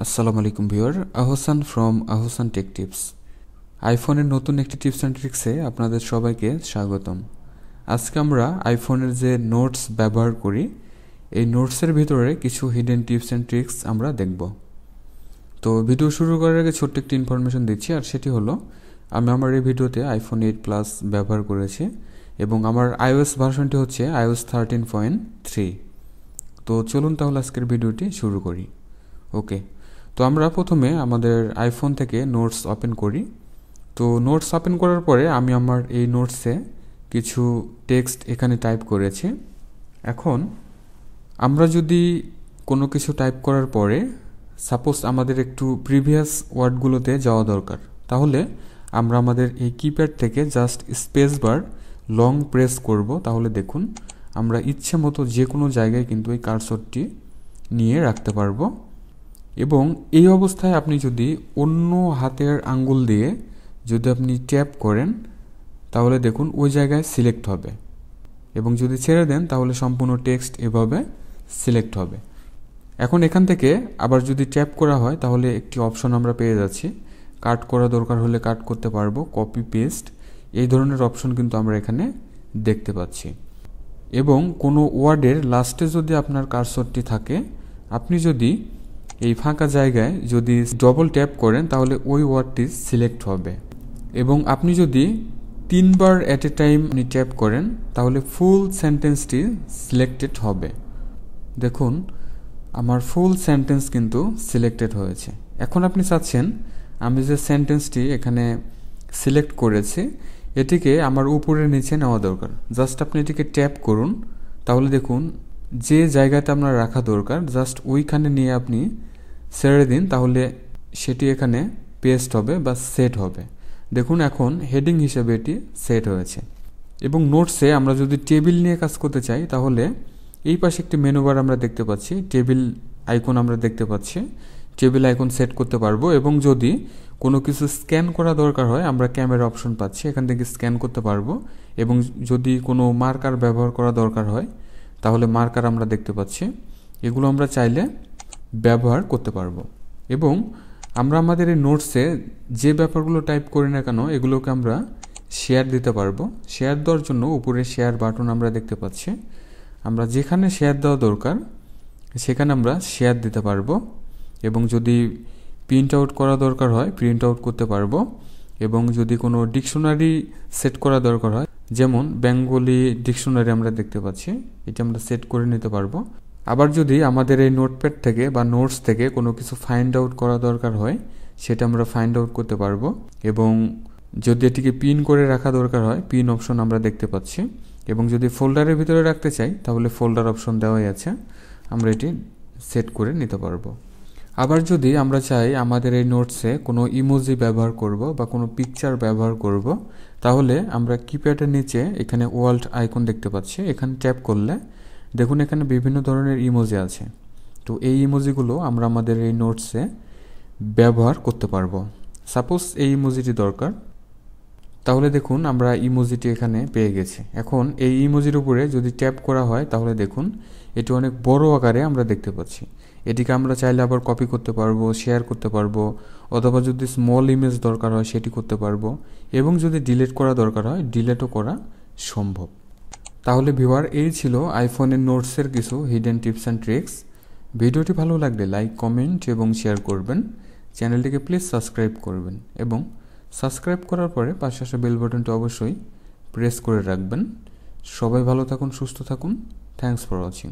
আসসালামু আলাইকুম viewer Ahsan from Ahsan tech tips আইফোনের নতুন একটি টিপস অ্যান্ড ট্রিক্সে আপনাদের সবাইকে স্বাগতম। আজকে আমরা আইফোনের যে নোটস ব্যবহার করি, এই নোটসের ভিতরে কিছু হিডেন টিপস অ্যান্ড ট্রিক্স আমরা দেখব। তো ভিডিও শুরু করার আগে ছোট্ট একটি ইনফরমেশন দিচ্ছি, আর সেটি হলো, আমি আমার এই ভিডিওতে আইফোন এইট প্লাস ব্যবহার করেছি, এবং আমার আইওএস ভার্সনটি হচ্ছে আইওএস থার্টিন পয়েন্ট থ্রি তো চলুন তাহলে আজকের ভিডিওটি শুরু করি। ওকে তো আমরা প্রথমে আমাদের আইফোন থেকে নোটস ওপেন করি। তো নোটস ওপেন করার পরে আমি আমার এই নোটসে কিছু টেক্সট এখানে টাইপ করেছি। এখন আমরা যদি কোনো কিছু টাইপ করার পরে সাপোজ আমাদের একটু প্রিভিয়াস ওয়ার্ডগুলোতে যাওয়া দরকার, তাহলে আমরা আমাদের এই কিপ্যাড থেকে just space bar long press করব। তাহলে দেখুন আমরা ইচ্ছে মতো যে কোনো জায়গায় কিন্তু এই কারসরটি নিয়ে রাখতে পারব। এবং এই অবস্থায় আপনি যদি অন্য হাতের আঙ্গুল দিয়ে যদি আপনি ট্যাপ করেন, তাহলে দেখুন ওই জায়গায় সিলেক্ট হবে। এবং যদি ছেড়ে দেন, তাহলে সম্পূর্ণ টেক্সট এভাবে সিলেক্ট হবে। এখন এখান থেকে আবার যদি ট্যাপ করা হয়, তাহলে একটি অপশন আমরা পেয়ে যাচ্ছি। কাট করা দরকার হলে কাট করতে পারব, কপি পেস্ট। এই ধরনের অপশন কিন্তু আমরা এখানে দেখতে পাচ্ছি। এবং কোনো ওয়ার্ডের লাস্টে যদি আপনার কারসরটি থাকে, আপনি যদি এই ফাঁকা জায়গায় যদি ডবল ট্যাপ করেন, তাহলে ওই ওয়ার্ডটি সিলেক্ট হবে। এবং আপনি যদি তিনবার অ্যাট এ টাইম আপনি ট্যাপ করেন, তাহলে ফুল সেন্টেন্সটি সিলেক্টেড হবে। দেখুন, আমার ফুল সেন্টেন্স কিন্তু সিলেক্টেড হয়েছে। এখন আপনি চাচ্ছেন, আমি যে সেন্টেন্সটি এখানে সিলেক্ট করেছি, এটিকে আমার উপরে নিচে নেওয়া দরকার। জাস্ট আপনি এটিকে ট্যাপ করুন, তাহলে দেখুন, যে জায়গাতে আপনার রাখা দরকার জাস্ট ওইখানে নিয়ে আপনি ছেড়ে দিন, তাহলে সেটি এখানে পেস্ট হবে বা সেট হবে। দেখুন, এখন হেডিং হিসেবে এটি সেট হয়েছে। এবং নোটসে আমরা যদি টেবিল নিয়ে কাজ করতে চাই, তাহলে এই পাশে একটি মেনুবার আমরা দেখতে পাচ্ছি। টেবিল আইকন আমরা দেখতে পাচ্ছি। টেবিল আইকন সেট করতে পারব এবং যদি কোনো কিছু স্ক্যান করা দরকার হয়, আমরা ক্যামেরা অপশন পাচ্ছি। এখান থেকে স্ক্যান করতে পারব। এবং যদি কোনো মার্কার ব্যবহার করা দরকার হয়, তাহলে মার্কার আমরা দেখতে পাচ্ছি। এগুলো আমরা চাইলে ব্যবহার করতে পারব। এবং আমরা আমাদের এই নোটসে যে ব্যাপারগুলো টাইপ করি না কেন, এগুলোকে আমরা শেয়ার দিতে পারব। শেয়ার দেওয়ার জন্য উপরে শেয়ার বাটন আমরা দেখতে পাচ্ছি। আমরা যেখানে শেয়ার দেওয়া দরকার, সেখানে আমরা শেয়ার দিতে পারব। এবং যদি প্রিন্ট আউট করা দরকার হয় প্রিন্ট আউট করতে পারব। এবং যদি কোনো ডিকশনারি সেট করা দরকার হয়, যেমন বেঙ্গলি ডিকশনারি আমরা দেখতে পাচ্ছি, এটা আমরা সেট করে নিতে পারব। আবার যদি আমাদের এই নোটপ্যাড থেকে বা নোটস থেকে কোনো কিছু ফাইন্ড আউট করা দরকার হয়, সেটা আমরা ফাইন্ড আউট করতে পারব। এবং যদি এটিকে পিন করে রাখা দরকার হয় পিন অপশন আমরা দেখতে পাচ্ছি। এবং যদি ফোল্ডারের ভিতরে রাখতে চাই, তাহলে ফোল্ডার অপশন দেওয়াই আছে। আমরা এটি সেট করে নিতে পারব। আবার যদি আমরা চাই আমাদের এই নোটসে কোনো ইমোজি ব্যবহার করব বা কোনো পিকচার ব্যবহার করব, তাহলে আমরা কিপ্যাডের নিচে এখানে ওয়ার্ল্ড আইকন দেখতে পাচ্ছি। এখানে ট্যাপ করলে দেখুন, এখানে বিভিন্ন ধরনের ইমোজি আছে। তো এই ইমোজিগুলো আমরা আমাদের এই নোটসে ব্যবহার করতে পারব। সাপোজ এই ইমোজিটি দরকার। তাহলে দেখুন, আমরা ইমোজিটি এখানে পেয়ে গেছি। এখন এই ইমোজির উপরে যদি ট্যাপ করা হয়, তাহলে দেখুন, এটি অনেক বড় আকারে আমরা দেখতে পাচ্ছি। এটিকে আমরা চাইলে আবার কপি করতে পারব শেয়ার করতে পারব, অথবা যদি স্মল ইমেজ দরকার হয়, সেটি করতে পারব। এবং যদি ডিলেট করা দরকার হয় ডিলেটও করা সম্ভব। তাহলে ভিওয়ার এই ছিল আইফোনের নোটসের কিছু হিডেন টিপস অ্যান্ড ট্রিক্স ভিডিওটি ভালো লাগলে লাইক কমেন্ট এবং শেয়ার করবেন। চ্যানেলটিকে প্লিজ সাবস্ক্রাইব করবেন এবং সাবস্ক্রাইব করার পরে পাশে আসা বেল বাটনটি অবশ্যই প্রেস করে রাখবেন। সবাই ভালো থাকুন, সুস্থ থাকুন। Thanks for watching